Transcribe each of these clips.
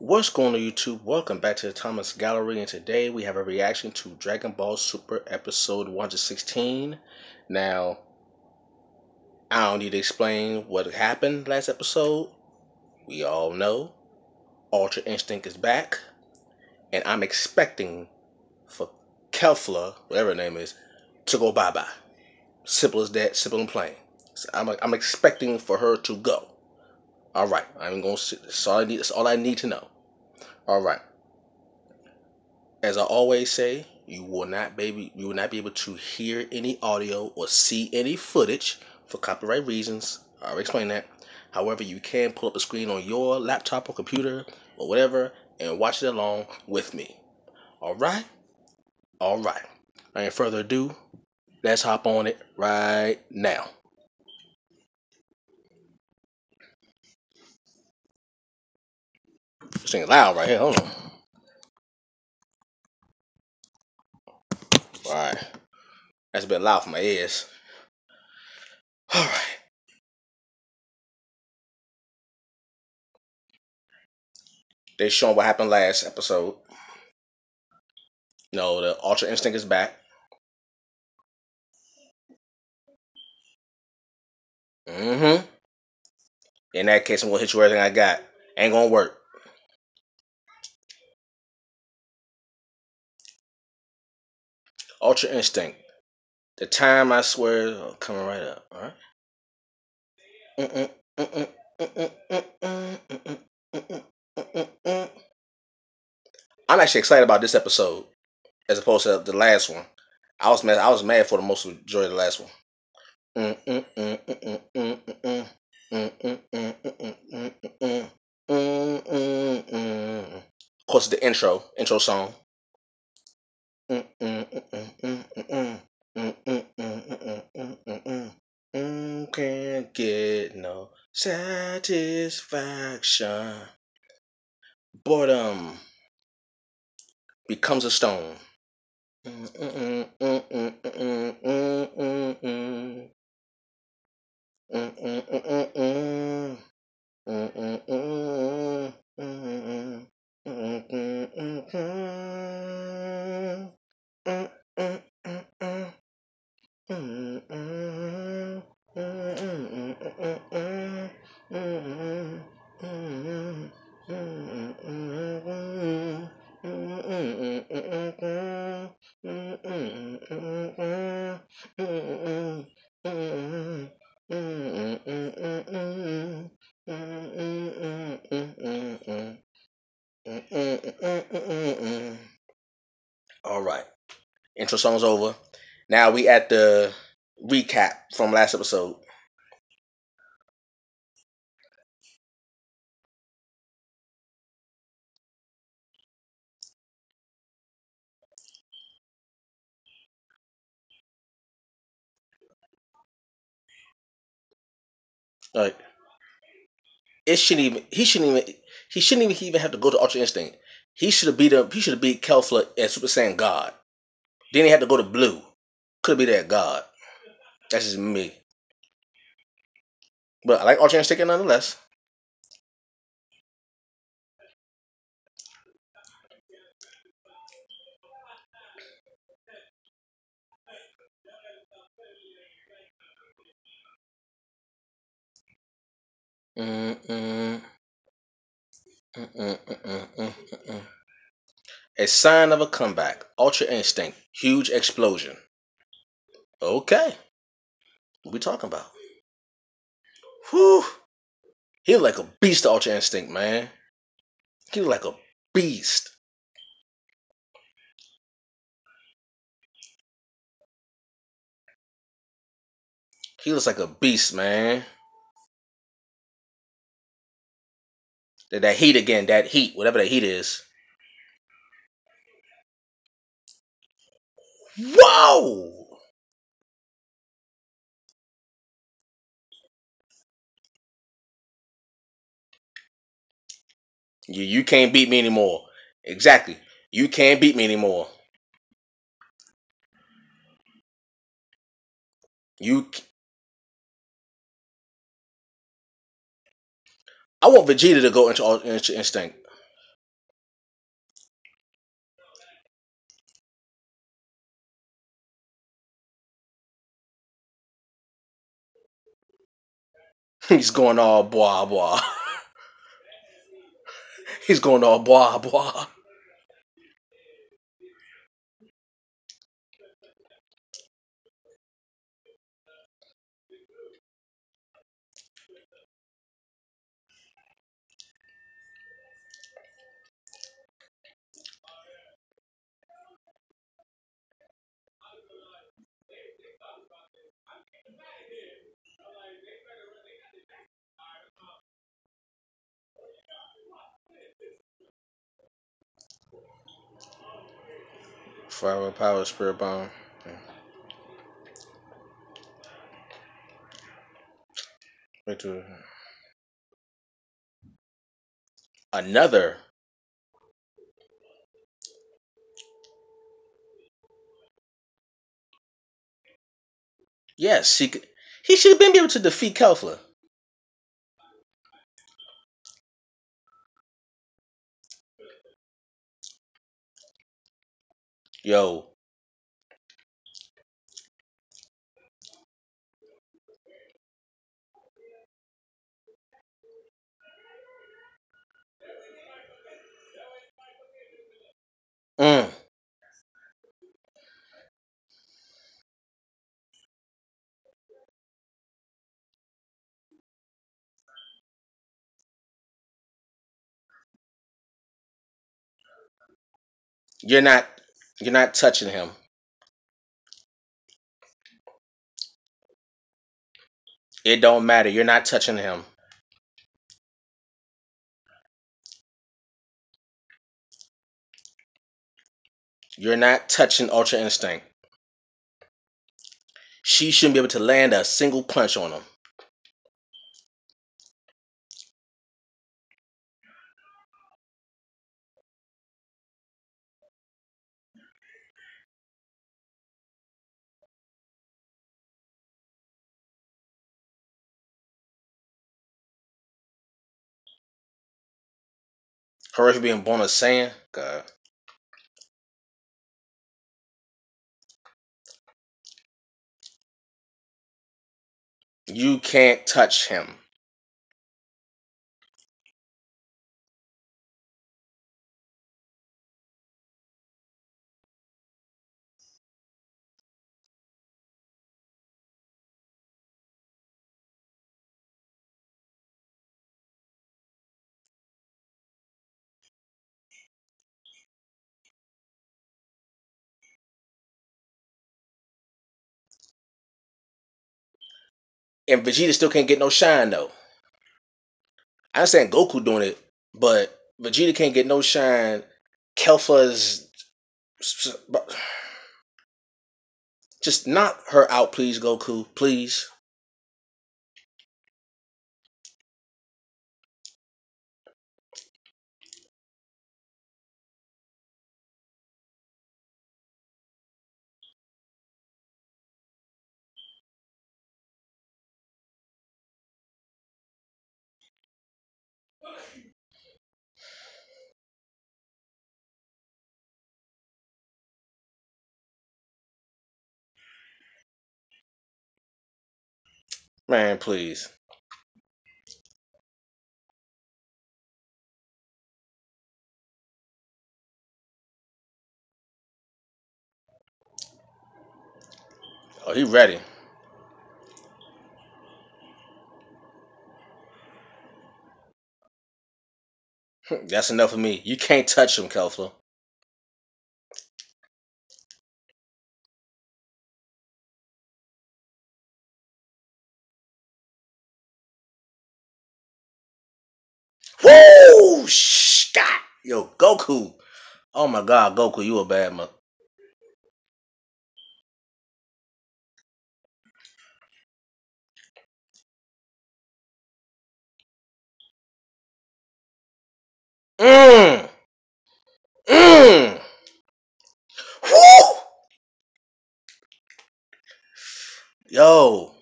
What's going on YouTube? Welcome back to the Thomas Gallery and today we have a reaction to Dragon Ball Super episode 116. Now, I don't need to explain what happened last episode. We all know Ultra Instinct is back and I'm expecting for Kefla, whatever her name is, to go bye-bye. Simple as that, simple and plain. So I'm, I'm expecting for her to go. All right, I'm going to. That's all I need. That's all I need to know. All right. As I always say, you will not baby. You will not be able to hear any audio or see any footage for copyright reasons. I'll explain that. However, you can pull up the screen on your laptop or computer or whatever and watch it along with me. All right. All right. Any further ado, let's hop on it right now. Singing loud right here. Hold on. All right. That's a bit loud for my ears. All right. They showing what happened last episode. Know, the Ultra Instinct is back. Mm-hmm. In that case, I'm gonna hit you everything I got. Ain't gonna work. Ultra Instinct. The time I swear oh, coming right up. All right. I'm actually excited about this episode as opposed to the last one. I was mad. I was mad for the most majority of the last one. Of course, the intro, intro song. Can't get no satisfaction. Boredom becomes a stone. All right. Intro song's over. Now we at the recap from last episode. Like it shouldn't even he shouldn't even he shouldn't even even have to go to Ultra Instinct. He should have beat him. He should have beat Kefla and Super Saiyan God. Then he had to go to Blue. Could be that God. That's just me. But I like Ultra Instinct nonetheless. Mm-mm. Mm-mm, a sign of a comeback. Ultra Instinct. Huge explosion. Okay. What we talking about? Whew. He like a beast of Ultra Instinct, man. He like a beast. He looks like a beast, man. That heat again, that heat, whatever that heat is. Whoa! You, you can't beat me anymore. Exactly. You can't beat me anymore. You. I want Vegeta to go into, into Instinct. He's going all blah blah. He's going all bois bois. Forever Power Spirit Bomb. Wait to another. Yes, he could, he should have been able to defeat Kefla. Yo, mm. you're not you're not touching him. It don't matter. You're not touching him. You're not touching Ultra Instinct. She shouldn't be able to land a single punch on him. Her for being born a Saiyan? God. You can't touch him. And Vegeta still can't get no shine though. I understand Goku doing it, but Vegeta can't get no shine. Kefla's just knock her out, please, Goku, please. Man, please. Oh, he ready. That's enough of me. You can't touch him, Kefla. Goku. Oh my god, Goku, you a bad mother. Mmm. Mmm. Woo! Yo.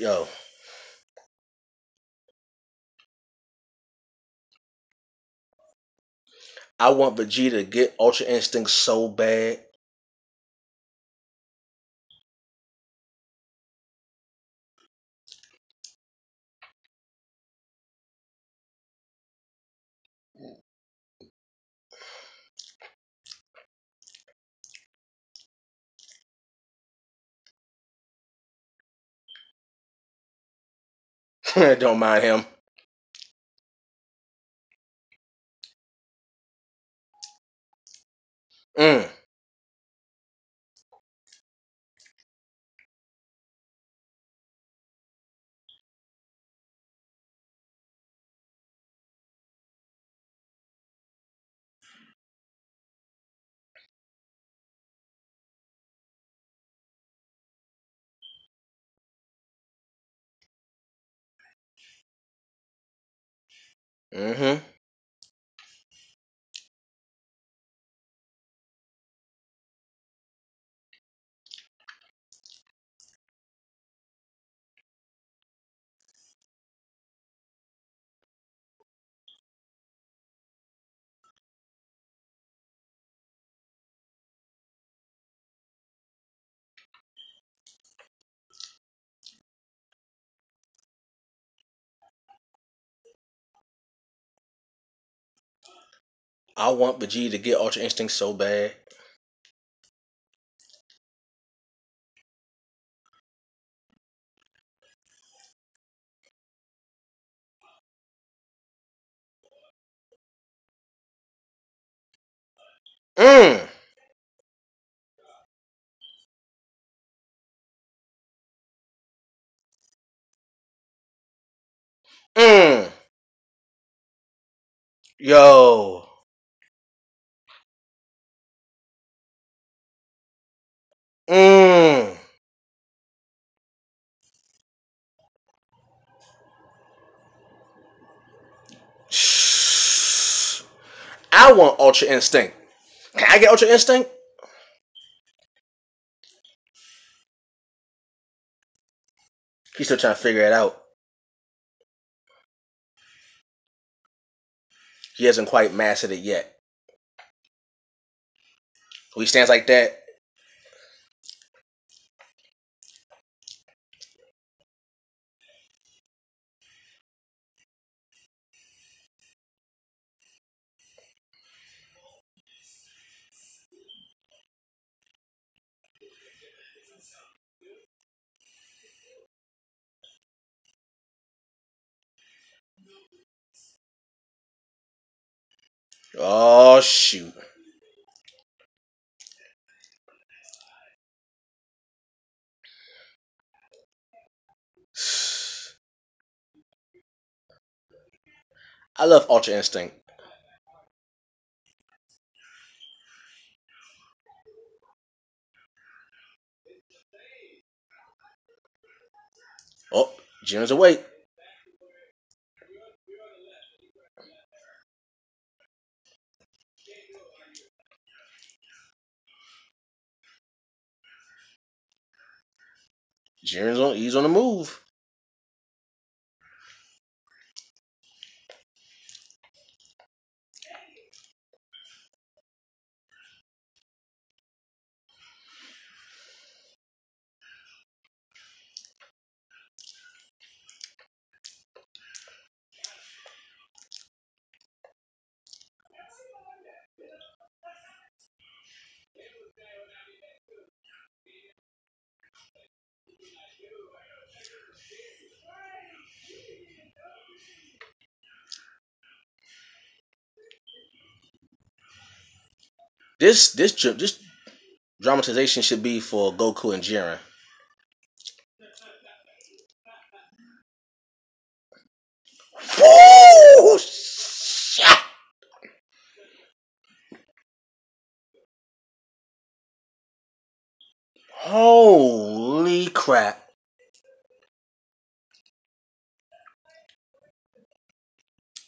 Yo. I want Vegeta to get Ultra Instinct so bad. Don't mind him. Mm. Mm-hmm. I want Vegeta to get Ultra Instinct so bad. Mm. Mm. Yo. Mm. I want Ultra Instinct. Can I get Ultra Instinct? He's still trying to figure it out. He hasn't quite mastered it yet. he stands like that. Oh shoot. I love Ultra Instinct. Oh, Jim's awake. Jiren's on he's on the move. This this trip this dramatization should be for Goku and Jiren. Woo! Holy crap.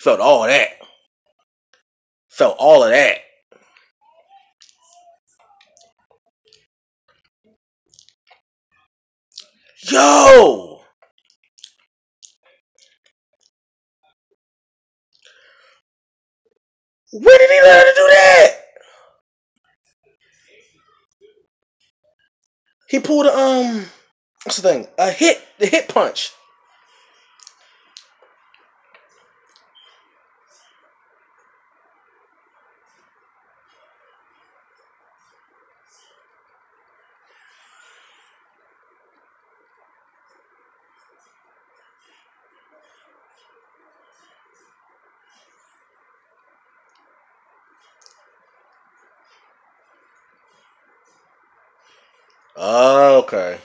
Felt all that. Felt all of that. Yo! Where did he learn to do that? He pulled um, what's the thing? A hit, the hit punch. Oh, okay.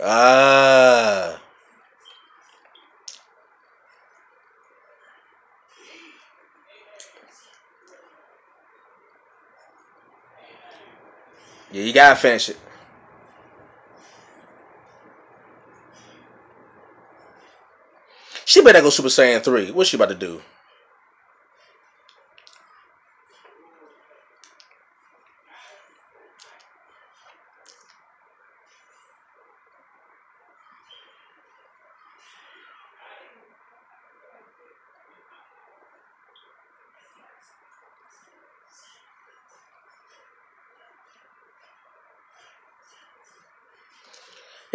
Ah. Yeah, you gotta finish it. She better go Super Saiyan 3. What's she about to do?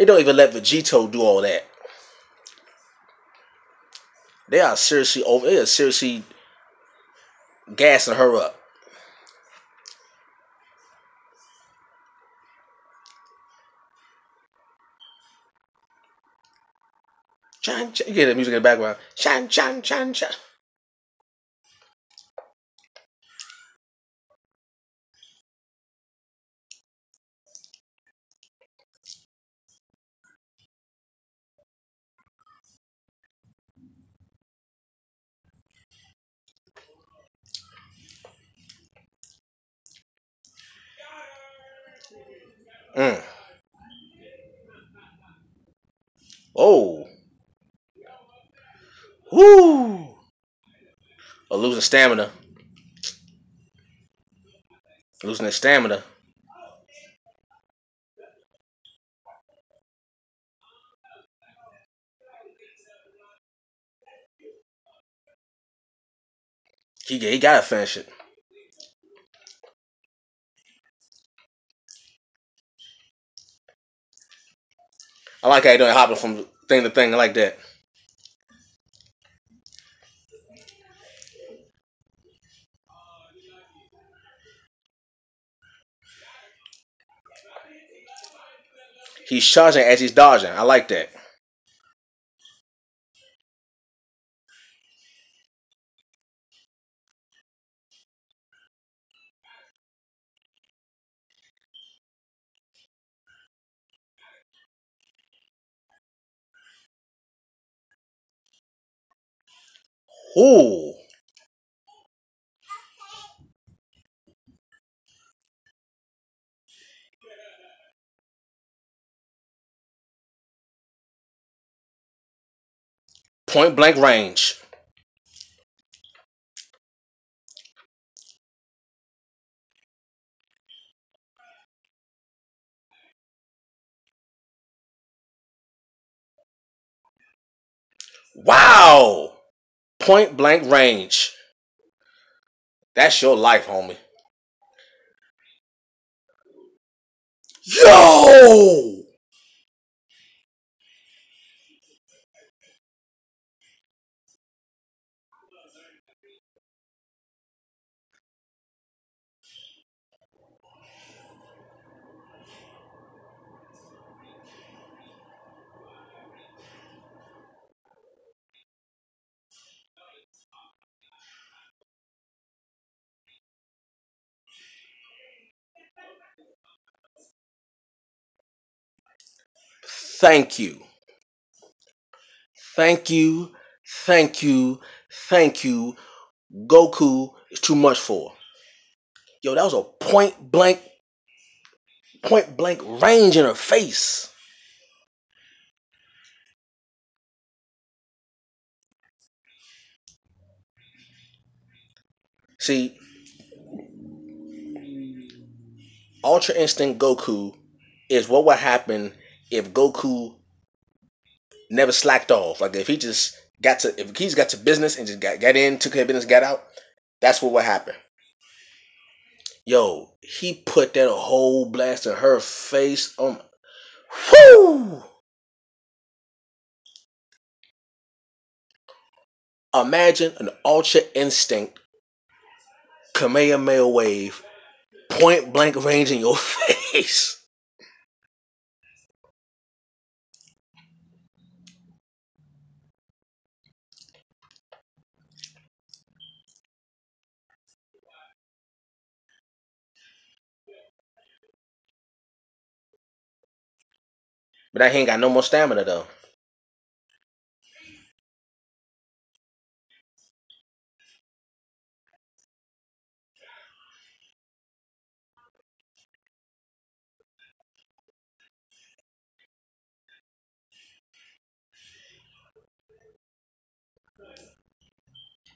They don't even let Vegito do all that. They are seriously over. They are seriously gassing her up. Chan, chan. You get the music in the background. Chan, chan, chan, chan. Mm. Oh. Woo. Or losing stamina. Losing their stamina. He, he gotta finish it. I like how he doing hopping from thing to thing like that. He's charging as he's dodging. I like that. Ooh. Point blank range. Wow. Point blank range. That's your life, homie. Yo! Thank you. Thank you. Thank you. Thank you. Goku is too much for. Yo, that was a point blank, point blank range in her face. See, Ultra Instinct Goku is what would happen if Goku never slacked off. Like if he just got to if Keys got to business and just got, got in, took care of business, got out, that's what would happen. Yo, he put that whole blast in her face. Um, My. Whoo! Imagine an ultra instinct Kamehameha wave point blank range in your face. But I ain't got no more stamina though.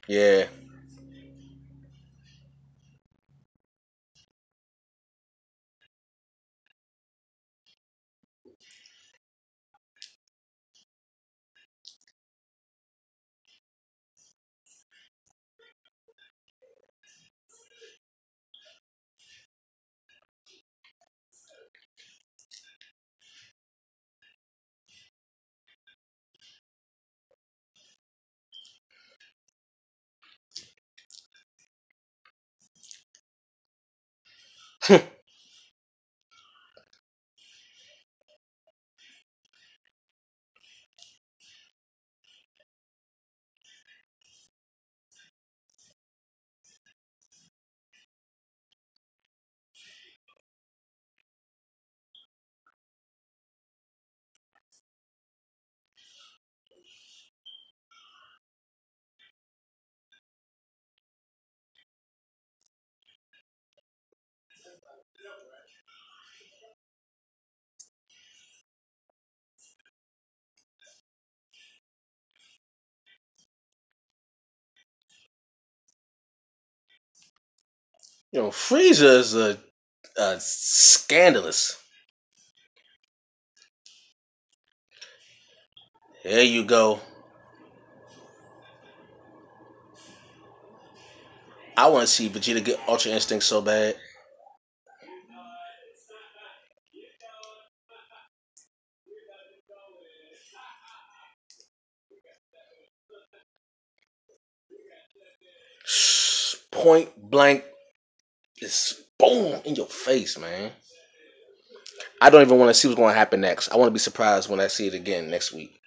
Yeah. You know, Frieza is a, a scandalous. There you go. I want to see Vegeta get Ultra Instinct so bad. Point blank, it's boom in your face, man. I don't even want to see what's going to happen next. I want to be surprised when I see it again next week.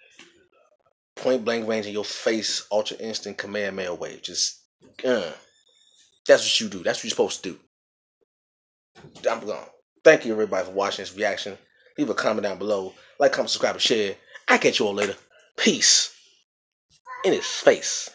Point blank range in your face, Ultra instant command Kamehameha Wave. Just, uh, that's what you do. That's what you're supposed to do. I'm gone. Thank you, everybody, for watching this reaction. Leave a comment down below. Like, comment, subscribe, and share. I'll catch you all later. Peace. In his face.